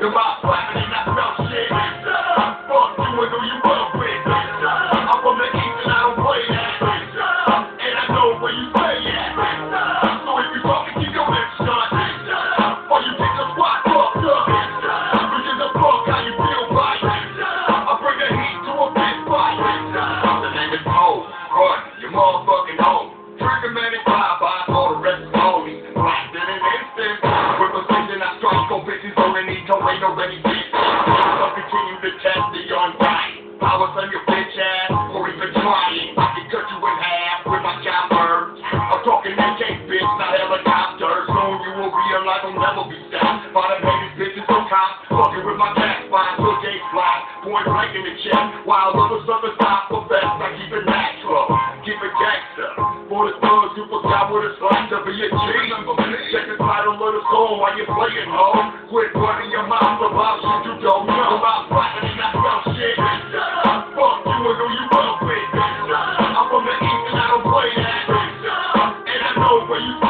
Your mouth flapping and I smell shit. Fuck you and who you fuck with. I'm from the east and I don't play that. And I know where you. So if you talking, keep your lips shut. Or you fucked up. A you feel. I bring the heat to a fight. The name is. Run, motherfucking man and fly by, all the rest is phony. Blast in an instant. Ain't already bitch. So continue to test the unright. Powers on your bitch ass, or even trying. I can cut you in half with my chopper. I'm talking AK bitch, not helicopter. Soon you will realize I'll never be stopped. By the haters, bitches, no cops. Fucking with my back spine, took a fly. Point blank in the chest. While other suckers stop for best, I keep it natural. Keep it gangster. For the thugs who forgot what it's like better for your cheese. Check the of the song while you're playing, home. Quit running your mouth about shit you don't know. About property, not about shit. Fuck you and up. I'm from the East and I don't play that. And I know where you